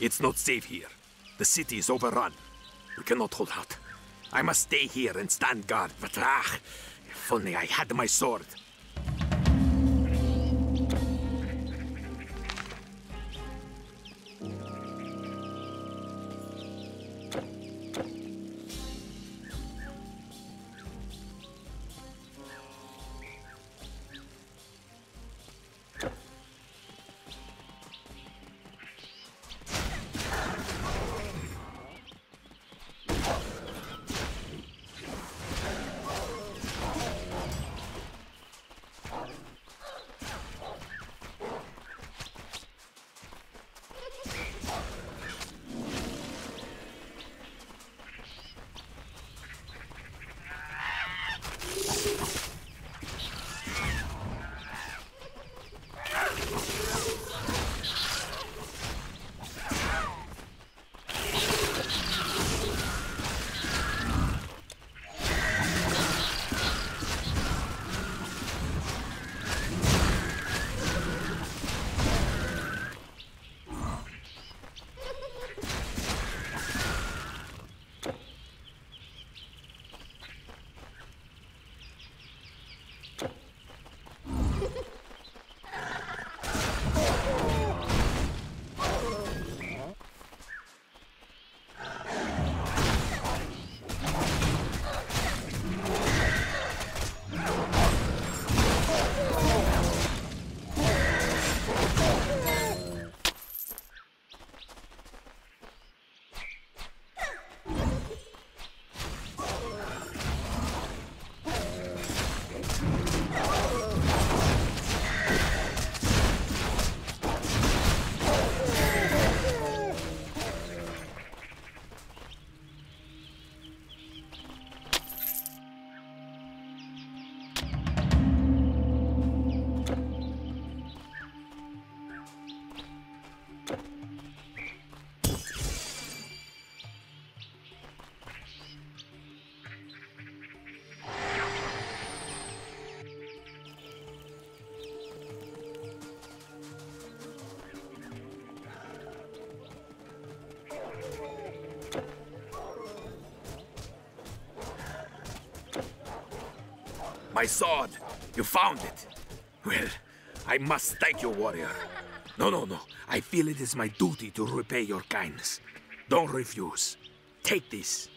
It's not safe here. The city is overrun. We cannot hold out. I must stay here and stand guard, but ah, if only I had my sword. My sword! You found it! Well, I must thank you, warrior. No, no, no. I feel it is my duty to repay your kindness. Don't refuse. Take this.